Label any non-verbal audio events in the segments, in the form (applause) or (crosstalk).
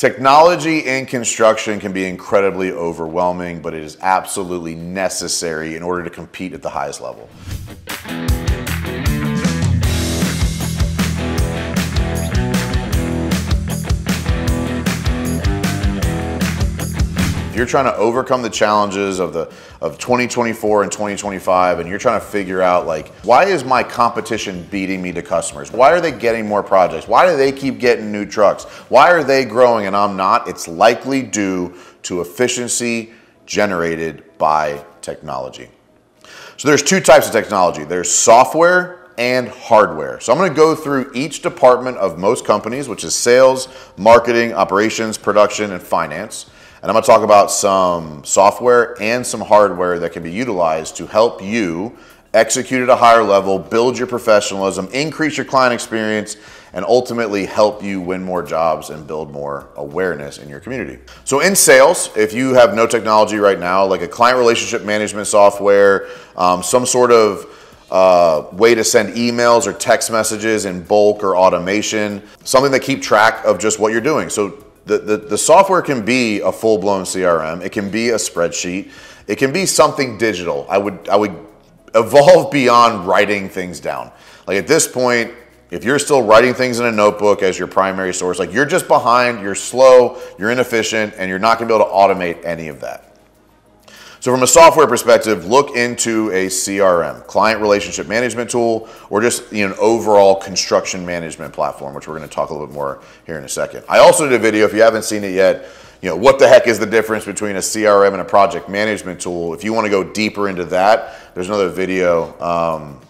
Technology in construction can be incredibly overwhelming, but it is absolutely necessary in order to compete at the highest level. You're trying to overcome the challenges of the of 2024 and 2025 and you're trying to figure out like why is my competition beating me to customers? Why are they getting more projects? Why do they keep getting new trucks? Why are they growing and i'm not? It's likely due to efficiency generated by technology. So there's two types of technology. There's software and hardware. So I'm going to go through each department of most companies, which is sales, marketing, operations, production, and finance. And I'm going to talk about some software and some hardware that can be utilized to help you execute at a higher level, build your professionalism, increase your client experience, and ultimately help you win more jobs and build more awareness in your community. So, in sales, if you have no technology right now, like a client relationship management software, um, some sort of uh, way to send emails or text messages in bulk or automation, something that keep track of just what you're doing. So the, the, the software can be a full-blown CRM. It can be a spreadsheet. It can be something digital. I would, I would evolve (laughs) beyond writing things down. Like at this point, if you're still writing things in a notebook as your primary source, like you're just behind, you're slow, you're inefficient, and you're not gonna be able to automate any of that. So from a software perspective, look into a CRM, client relationship management tool, or just you know, an overall construction management platform, which we're going to talk a little bit more here in a second. I also did a video, if you haven't seen it yet, you know, what the heck is the difference between a CRM and a project management tool? If you want to go deeper into that, there's another video. Um,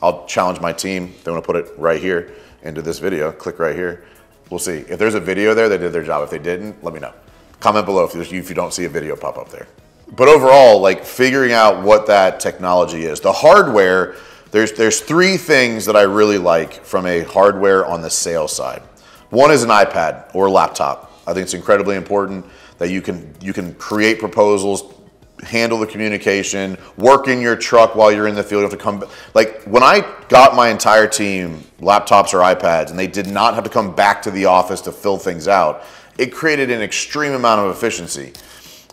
I'll challenge my team. They want to put it right here into this video. Click right here. We'll see. If there's a video there, they did their job. If they didn't, let me know. Comment below if if you don't see a video pop up there but overall, like figuring out what that technology is. The hardware, there's there's three things that I really like from a hardware on the sales side. One is an iPad or laptop. I think it's incredibly important that you can you can create proposals, handle the communication, work in your truck while you're in the field. You have to come like when I got my entire team laptops or iPads and they did not have to come back to the office to fill things out. It created an extreme amount of efficiency.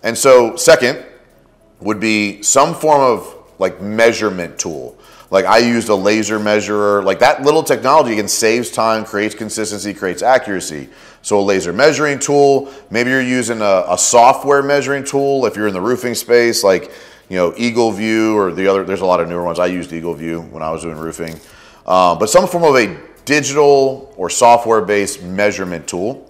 And so, second would be some form of like measurement tool. Like I used a laser measurer, like that little technology can saves time, creates consistency, creates accuracy. So a laser measuring tool, maybe you're using a, a software measuring tool if you're in the roofing space, like you know EagleView or the other. There's a lot of newer ones. I used EagleView when I was doing roofing, um, but some form of a digital or software-based measurement tool.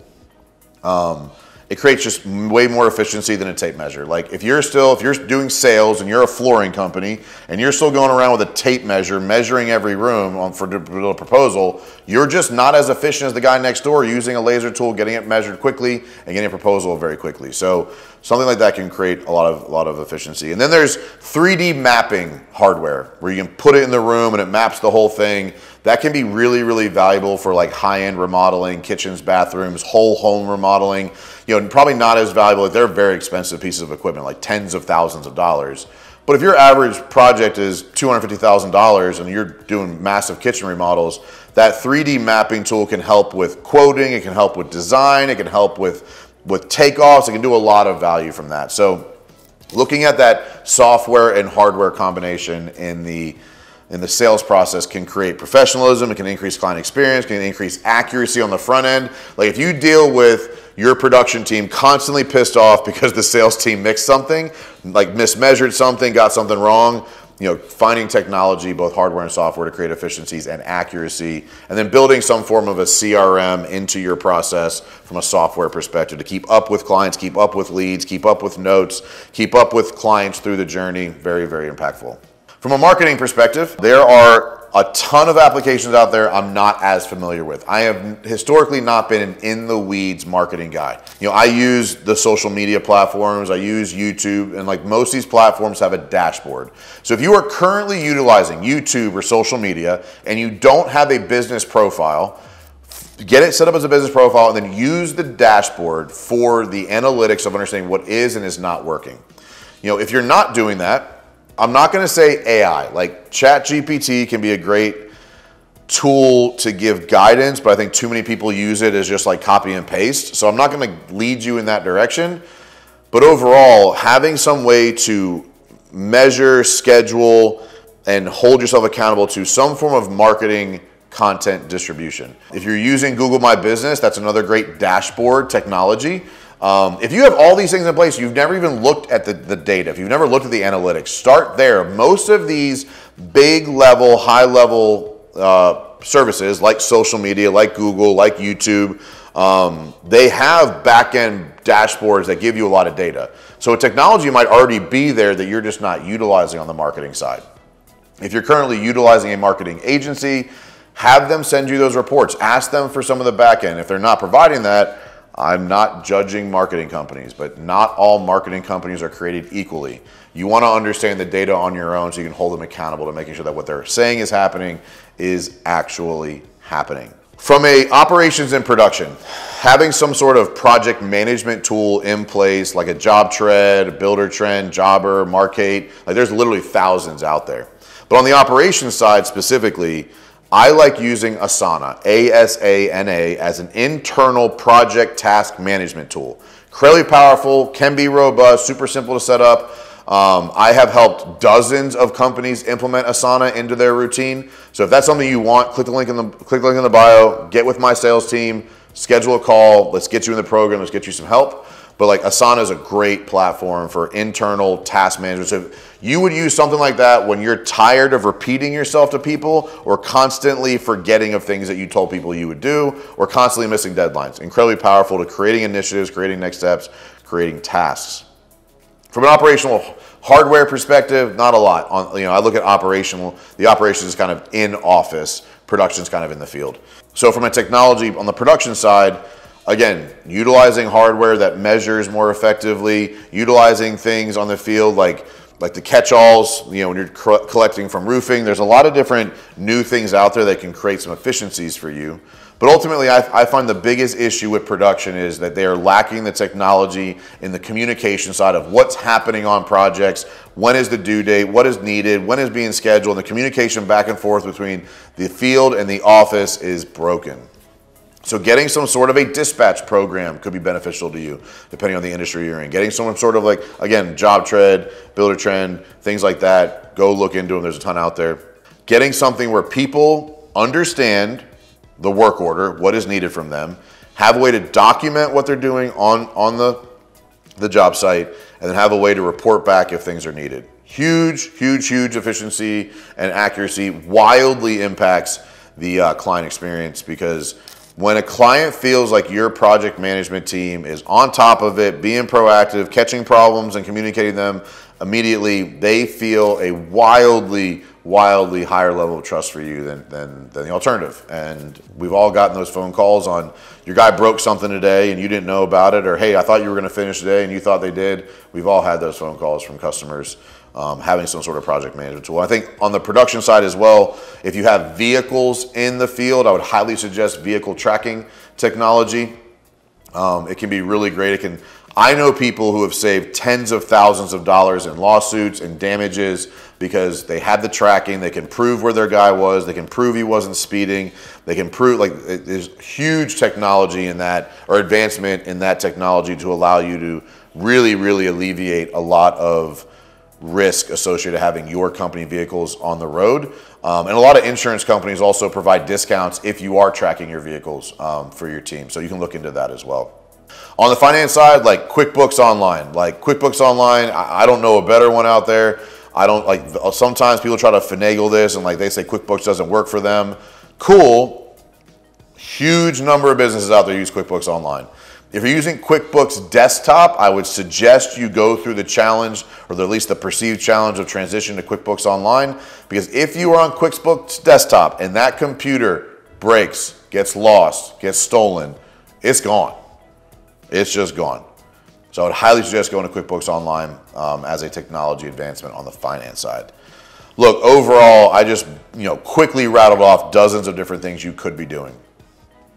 Um, it creates just way more efficiency than a tape measure. Like if you're still, if you're doing sales and you're a flooring company and you're still going around with a tape measure, measuring every room on, for a proposal, you're just not as efficient as the guy next door using a laser tool, getting it measured quickly and getting a proposal very quickly. So something like that can create a lot of, a lot of efficiency. And then there's 3D mapping hardware where you can put it in the room and it maps the whole thing. That can be really, really valuable for like high-end remodeling, kitchens, bathrooms, whole home remodeling you know, probably not as valuable. They're very expensive pieces of equipment, like tens of thousands of dollars. But if your average project is $250,000 and you're doing massive kitchen remodels, that 3D mapping tool can help with quoting, it can help with design, it can help with, with takeoffs, it can do a lot of value from that. So looking at that software and hardware combination in the in the sales process can create professionalism, it can increase client experience, can increase accuracy on the front end. Like if you deal with your production team constantly pissed off because the sales team mixed something, like mismeasured something, got something wrong. You know, finding technology, both hardware and software, to create efficiencies and accuracy, and then building some form of a CRM into your process from a software perspective to keep up with clients, keep up with leads, keep up with notes, keep up with clients through the journey. Very, very impactful. From a marketing perspective, there are a ton of applications out there I'm not as familiar with. I have historically not been an in the weeds marketing guy. You know, I use the social media platforms, I use YouTube, and like most of these platforms have a dashboard. So if you are currently utilizing YouTube or social media and you don't have a business profile, get it set up as a business profile and then use the dashboard for the analytics of understanding what is and is not working. You know, if you're not doing that, I'm not going to say AI. Like ChatGPT can be a great tool to give guidance, but I think too many people use it as just like copy and paste. So I'm not going to lead you in that direction. But overall, having some way to measure, schedule, and hold yourself accountable to some form of marketing content distribution. If you're using Google My Business, that's another great dashboard technology. Um, if you have all these things in place, you've never even looked at the, the data, if you've never looked at the analytics, start there. Most of these big level, high level uh, services like social media, like Google, like YouTube, um, they have back end dashboards that give you a lot of data. So a technology might already be there that you're just not utilizing on the marketing side. If you're currently utilizing a marketing agency, have them send you those reports. Ask them for some of the back end. If they're not providing that, I'm not judging marketing companies, but not all marketing companies are created equally. You want to understand the data on your own so you can hold them accountable to making sure that what they're saying is happening is actually happening. From a operations and production, having some sort of project management tool in place, like a JobTread, Buildertrend, Jobber, Markate, like there's literally thousands out there. But on the operations side specifically, I like using Asana, A-S-A-N-A, as an internal project task management tool. Incredibly powerful, can be robust, super simple to set up. Um, I have helped dozens of companies implement Asana into their routine. So if that's something you want, click the link in the click the link in the bio. Get with my sales team, schedule a call. Let's get you in the program. Let's get you some help. But like Asana is a great platform for internal task management. So you would use something like that when you're tired of repeating yourself to people or constantly forgetting of things that you told people you would do or constantly missing deadlines. Incredibly powerful to creating initiatives, creating next steps, creating tasks. From an operational hardware perspective, not a lot. On you know, I look at operational. The operations is kind of in office. Production is kind of in the field. So from a technology on the production side, again, utilizing hardware that measures more effectively, utilizing things on the field like like the catch-alls, you know, when you're collecting from roofing, there's a lot of different new things out there that can create some efficiencies for you. But ultimately, I, I, find the biggest issue with production is that they are lacking the technology in the communication side of what's happening on projects, when is the due date, what is needed, when is being scheduled, and the communication back and forth between the field and the office is broken. So getting some sort of a dispatch program could be beneficial to you, depending on the industry you're in. Getting some sort of like, again, JobTread, Buildertrend, things like that. Go look into them. There's a ton out there. Getting something where people understand the work order, what is needed from them, have a way to document what they're doing on, on the, the job site, and then have a way to report back if things are needed. Huge, huge, huge efficiency and accuracy wildly impacts the uh, client experience because when a client feels like your project management team is on top of it, being proactive, catching problems and communicating them immediately, they feel a wildly wildly higher level of trust for you than, than, than the alternative. And we've all gotten those phone calls on your guy broke something today and you didn't know about it, or hey, I thought you were going to finish today and you thought they did. We've all had those phone calls from customers um, having some sort of project management tool. I think on the production side as well, if you have vehicles in the field, I would highly suggest vehicle tracking technology. Um, it can be really great. It can I know people who have saved tens of thousands of dollars in lawsuits and damages because they had the tracking. They can prove where their guy was. They can prove he wasn't speeding. They can prove like there's huge technology in that or advancement in that technology to allow you to really, really alleviate a lot of risk associated with having your company vehicles on the road. Um, and a lot of insurance companies also provide discounts if you are tracking your vehicles um, for your team. So you can look into that as well. On the finance side, like QuickBooks Online, like QuickBooks Online, I, don't know a better one out there. I don't like, sometimes people try to finagle this and like they say QuickBooks doesn't work for them. Cool. Huge number of businesses out there use QuickBooks Online. If you're using QuickBooks Desktop, I would suggest you go through the challenge, or at least the perceived challenge of transition to QuickBooks Online, because if you are on QuickBooks Desktop and that computer breaks, gets lost, gets stolen, it's gone. It's just gone. So I would highly suggest going to QuickBooks Online um, as a technology advancement on the finance side. Look, overall, I just you know quickly rattled off dozens of different things you could be doing.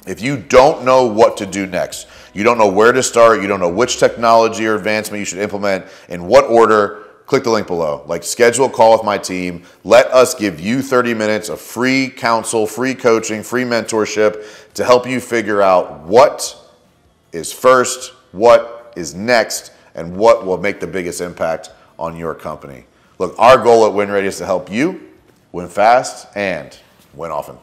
If you don't know what to do next, you don't know where to start, you don't know which technology or advancement you should implement, in what order, click the link below. Like schedule a call with my team. Let us give you 30 minutes of free counsel, free coaching, free mentorship to help you figure out what is first, what is next, and what will make the biggest impact on your company. Look, our goal at Winrate is to help you win fast and win often.